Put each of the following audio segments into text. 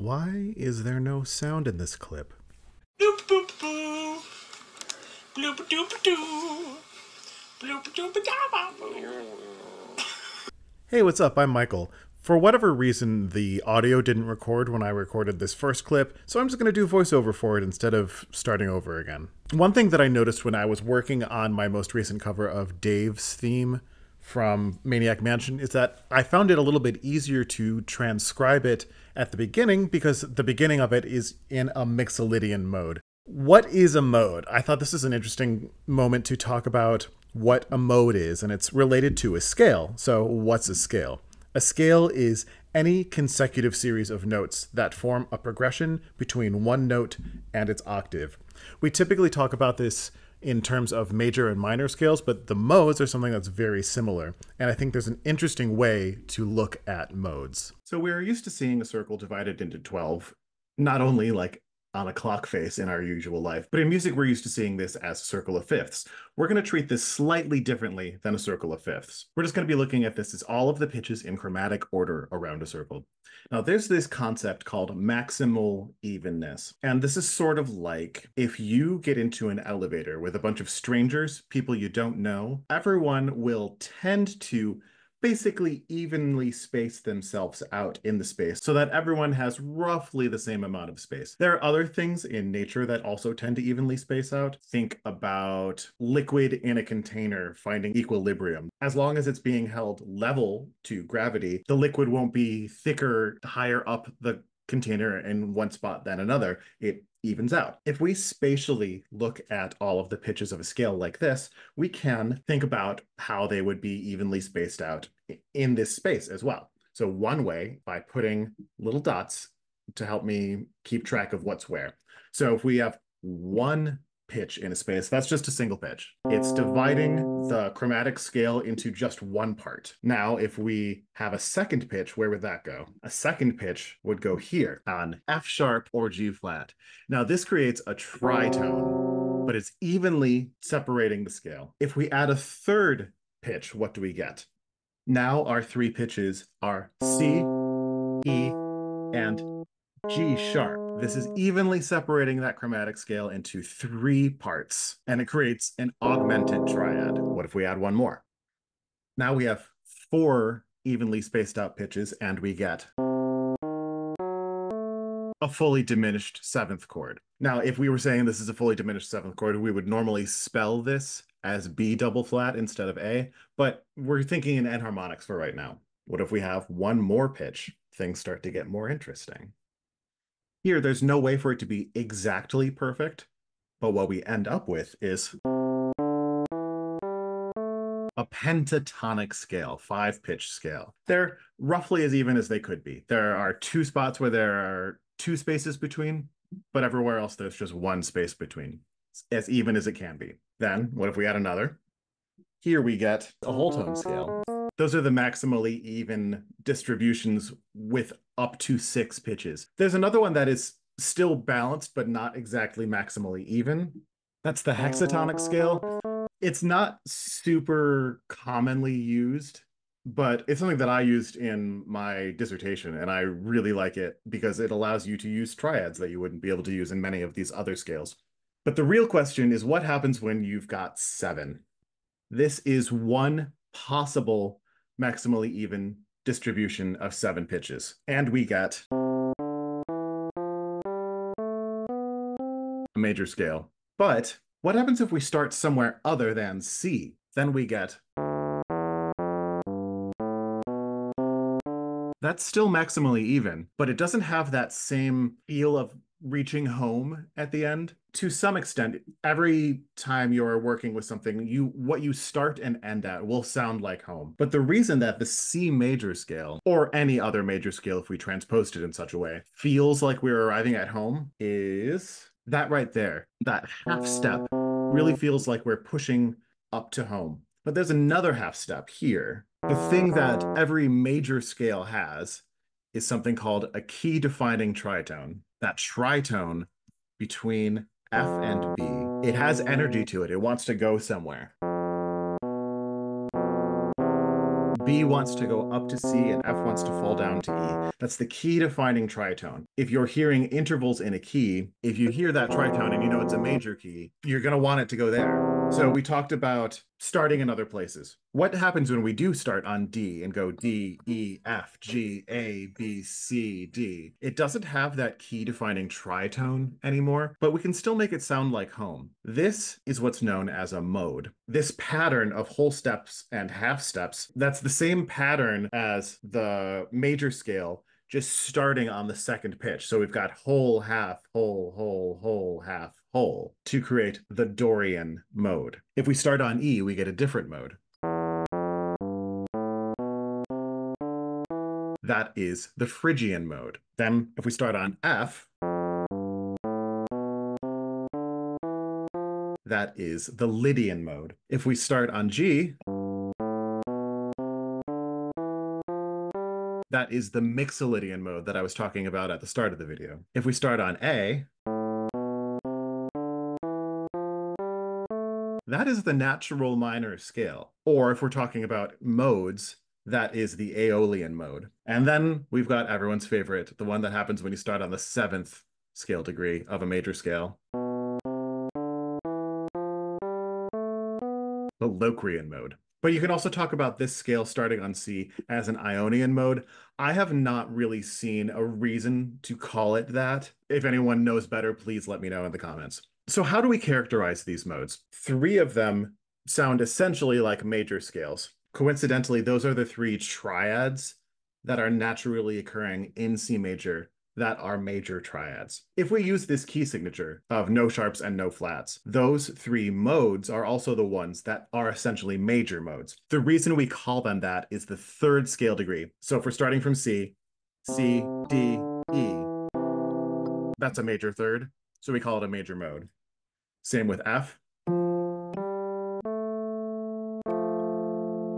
Why is there no sound in this clip? Bloop boop boo. Bloop doop doo. Bloop doop da. Hey, what's up? I'm Michael. For whatever reason, the audio didn't record when I recorded this first clip, so I'm just going to do voiceover for it instead of starting over again. One thing that I noticed when I was working on my most recent cover of Dave's theme from Maniac Mansion is that I found it a little bit easier to transcribe it at the beginning because the beginning of it is in a Mixolydian mode. What is a mode? I thought this is an interesting moment to talk about what a mode is, and it's related to a scale. So, what's a scale? A scale is any consecutive series of notes that form a progression between one note and its octave. We typically talk about this in terms of major and minor scales, but the modes are something that's very similar. And I think there's an interesting way to look at modes. So we're used to seeing a circle divided into 12, not only like on a clock face in our usual life, but in music, we're used to seeing this as a circle of fifths. We're going to treat this slightly differently than a circle of fifths. We're just going to be looking at this as all of the pitches in chromatic order around a circle. Now, there's this concept called maximal evenness. And this is sort of like if you get into an elevator with a bunch of strangers, people you don't know, everyone will tend to basically evenly space themselves out in the space so that everyone has roughly the same amount of space. There are other things in nature that also tend to evenly space out. Think about liquid in a container finding equilibrium. As long as it's being held level to gravity, the liquid won't be thicker higher up the container in one spot than another. It evens out. If we spatially look at all of the pitches of a scale like this, we can think about how they would be evenly spaced out in this space as well. So one way by putting little dots to help me keep track of what's where. So if we have one pitch in a space, that's just a single pitch. It's dividing the chromatic scale into just one part. Now, if we have a second pitch, where would that go? A second pitch would go here on F sharp or G flat. Now, this creates a tritone, but it's evenly separating the scale. If we add a third pitch, what do we get? Now our three pitches are C, E, and G sharp. This is mm. evenly separating that chromatic scale into three parts, and it creates an augmented triad. What if we add one more? Now we have four evenly spaced out pitches, and we get a fully diminished seventh chord. Now, if we were saying this is a fully diminished seventh chord, we would normally spell this as B double flat instead of A, but we're thinking in enharmonics for right now. What if we have one more pitch? Things start to get more interesting. Here, there's no way for it to be exactly perfect, but what we end up with is a pentatonic scale, five pitch scale. They're roughly as even as they could be. There are two spots where there are two spaces between, but everywhere else there's just one space between, as even as it can be. Then, what if we add another? Here we get a whole tone scale. Those are the maximally even distributions with up to six pitches. There's another one that is still balanced, but not exactly maximally even. That's the hexatonic scale. It's not super commonly used, but it's something that I used in my dissertation, and I really like it because it allows you to use triads that you wouldn't be able to use in many of these other scales. But the real question is what happens when you've got seven? This is one possible maximally even distribution of seven pitches. And we get a major scale. But what happens if we start somewhere other than C? Then we get that's still maximally even, but it doesn't have that same feel of reaching home at the end to some extent every time you're working with something you what you start and end at will sound like home. But the reason that the c major scale or any other major scale if we transposed it in such a way feels like we're arriving at home is that right there that half step really feels like we're pushing up to home. But there's another half step here. The thing that every major scale has is something called a key defining tritone that tritone between F and B. It has energy to it. It wants to go somewhere. B wants to go up to C and F wants to fall down to E. That's the key defining tritone. If you're hearing intervals in a key, if you hear that tritone and you know it's a major key, you're going to want it to go there. So mm-hmm. we talked about starting in other places. What happens when we do start on D and go D, E, F, G, A, B, C, D? It doesn't have that key defining tritone anymore, but we can still make it sound like home. This is what's known as a mode. This pattern of whole steps and half steps, that's the same pattern as the major scale just starting on the second pitch. So we've got whole, half, whole, whole, whole, half, whole to create the Dorian mode. If we start on E, we get a different mode. That is the Phrygian mode. Then if we start on F, that is the Lydian mode. If we start on G, that is the Mixolydian mode that I was talking about at the start of the video. If we start on A, that is the natural minor scale. Or if we're talking about modes, that is the Aeolian mode. And then we've got everyone's favorite, the one that happens when you start on the seventh scale degree of a major scale. The Locrian mode. But you can also talk about this scale starting on C as an Ionian mode. I have not really seen a reason to call it that. If anyone knows better, please let me know in the comments. So, how do we characterize these modes? Three of them sound essentially like major scales. Coincidentally, those are the three triads that are naturally occurring in C major that are major triads. If we use this key signature of no sharps and no flats, those three modes are also the ones that are essentially major modes. The reason we call them that is the third scale degree. So if we're starting from C, C, D, E, that's a major third. So we call it a major mode. Same with F.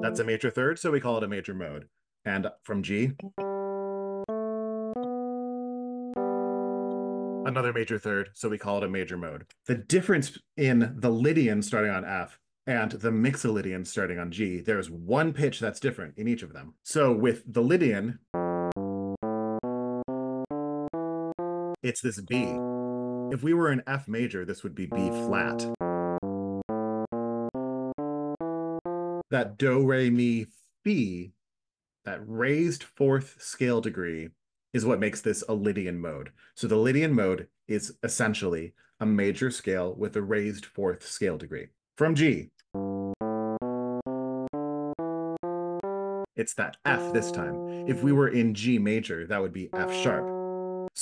That's a major third, so we call it a major mode. And from G, another major third, so we call it a major mode. The difference in the Lydian starting on F and the Mixolydian starting on G, there's one pitch that's different in each of them. So with the Lydian, it's this B. If we were in F major, this would be B flat. That do, re, mi, fi, that raised fourth scale degree is what makes this a Lydian mode. So the Lydian mode is essentially a major scale with a raised fourth scale degree. From G, it's that F this time. If we were in G major, that would be F sharp.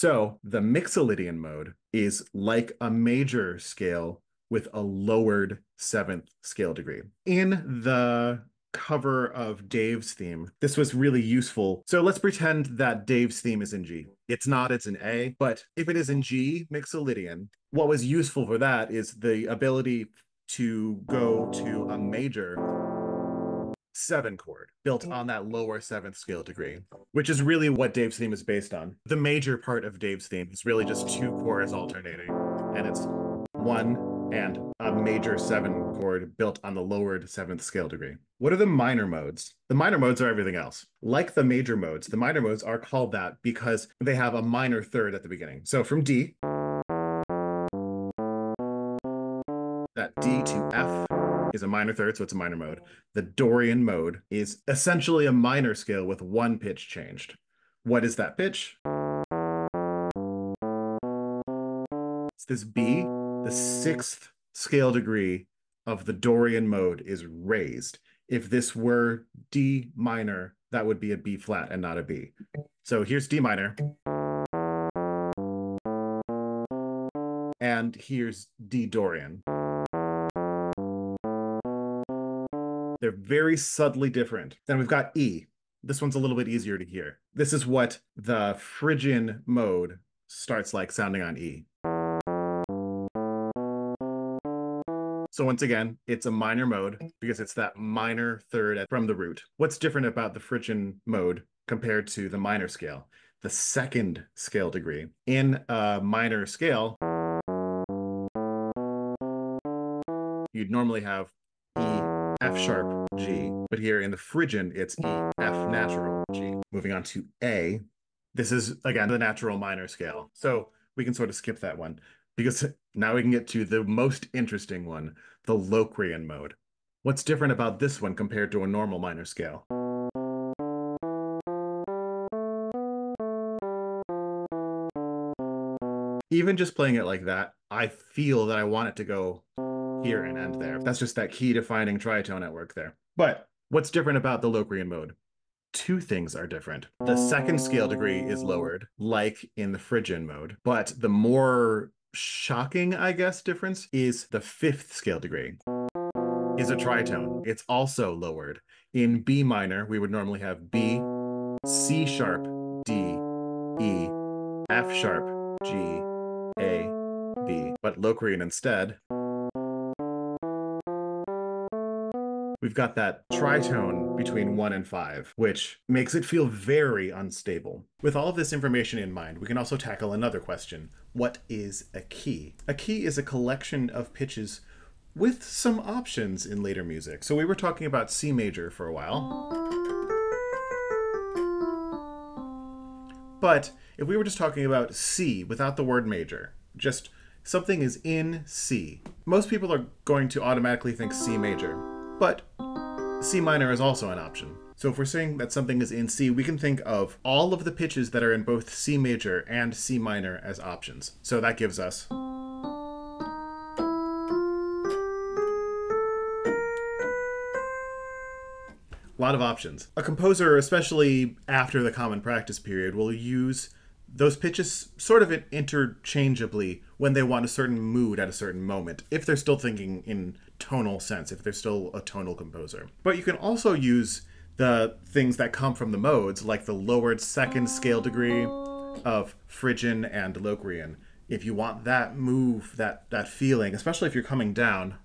So the Mixolydian mode is like a major scale with a lowered seventh scale degree. In the cover of Dave's theme, this was really useful. So let's pretend that Dave's theme is in G. It's not, it's in A, but if it is in G, Mixolydian, what was useful for that is the ability to go to a major seven chord built mm. on that lower seventh scale degree, which is really what Dave's theme is based on. The major part of Dave's theme is really just two chords alternating, and it's one and a major seven chord built on the lowered seventh scale degree. What are the minor modes? The minor modes are everything else. Like the major modes, the minor modes are called that because they have a minor third at the beginning. So from D, is a minor third, so it's a minor mode. The Dorian mode is essentially a minor scale with one pitch changed. What is that pitch? It's this B, the sixth scale degree of the Dorian mode is raised. If this were D minor, that would be a B flat and not a B. So here's D minor. And here's D Dorian. They're very subtly different. Then we've got E. This one's a little bit easier to hear. This is what the Phrygian mode starts like sounding on E. So once again, it's a minor mode because it's that minor third from the root. What's different about the Phrygian mode compared to the minor scale? The second scale degree. In a minor scale, you'd normally have F sharp, G. But here in the Phrygian, it's E, F natural, G. Moving on to A. This is, again, the natural minor scale. So we can sort of skip that one because now we can get to the most interesting one, the Locrian mode. What's different about this one compared to a normal minor scale? Even just playing it like that, I feel that I want it to go here and end there. That's just that key defining tritone at work there. But what's different about the Locrian mode? Two things are different. The second scale degree is lowered, like in the Phrygian mode, but the more shocking, I guess, difference is the fifth scale degree is a tritone. It's also lowered. In B minor, we would normally have B, C sharp, D, E, F sharp, G, A, B. But Locrian instead, we've got that tritone between 1 and 5, which makes it feel very unstable. With all of this information in mind, we can also tackle another question. What is a key? A key is a collection of pitches with some options in later music. So we were talking about C major for a while. But if we were just talking about C without the word major, just something is in C, most people are going to automatically think C major. But C minor is also an option. So if we're saying that something is in C, we can think of all of the pitches that are in both C major and C minor as options. So that gives us a lot of options. A composer, especially after the common practice period, will use those pitches sort of interchangeably when they want a certain mood at a certain moment, if they're still thinking in tonal sense, if they're still a tonal composer. But you can also use the things that come from the modes, like the lowered second scale degree of Phrygian and Locrian. If you want that move, that, that feeling, especially if you're coming down,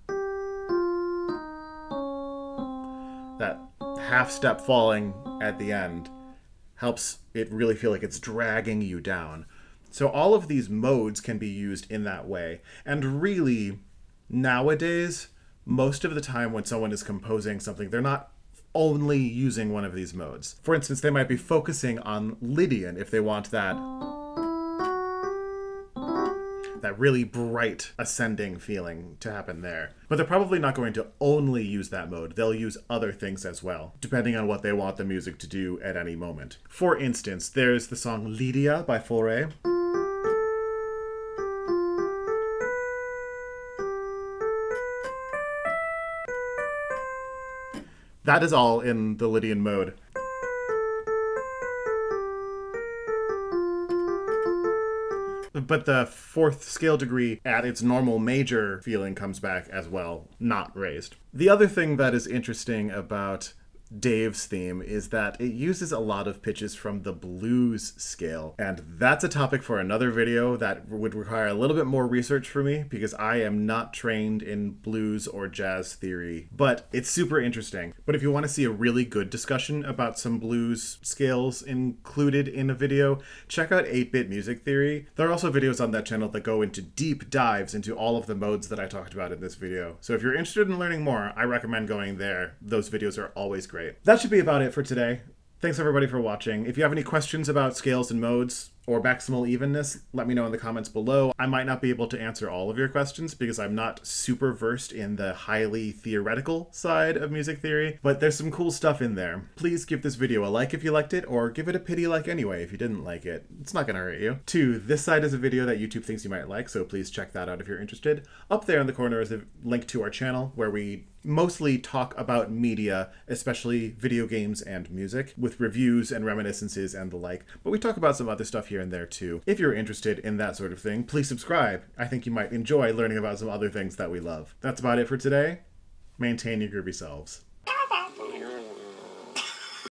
that half step falling at the end helps it really feel like it's dragging you down. So all of these modes can be used in that way. And really, nowadays, most of the time when someone is composing something, they're not only using one of these modes. For instance, they might be focusing on Lydian if they want that that really bright ascending feeling to happen there. But they're probably not going to only use that mode. They'll use other things as well, depending on what they want the music to do at any moment. For instance, there's the song Lydia by Fauré. That is all in the Lydian mode. but the fourth scale degree at its normal major feeling comes back as well, not raised. The other thing that is interesting about Dave's theme is that it uses a lot of pitches from the blues scale. And that's a topic for another video that would require a little bit more research for me because I am not trained in blues or jazz theory, but it's super interesting. But if you want to see a really good discussion about some blues scales included in a video, check out 8-Bit Music Theory. There are also videos on that channel that go into deep dives into all of the modes that I talked about in this video. So if you're interested in learning more, I recommend going there. Those videos are always great great. That should be about it for today. Thanks everybody for watching. If you have any questions about scales and modes, or maximal evenness, let me know in the comments below. I might not be able to answer all of your questions because I'm not super versed in the highly theoretical side of music theory, but there's some cool stuff in there. Please give this video a like if you liked it, or give it a pity like anyway if you didn't like it. It's not gonna hurt you. To, this side is a video that YouTube thinks you might like, so please check that out if you're interested. Up there in the corner is a link to our channel where we mostly talk about media, especially video games and music, with reviews and reminiscences and the like, but we talk about some other stuff here and there too. If you're interested in that sort of thing, please subscribe. I think you might enjoy learning about some other things that we love. That's about it for today. Maintain your groovy selves.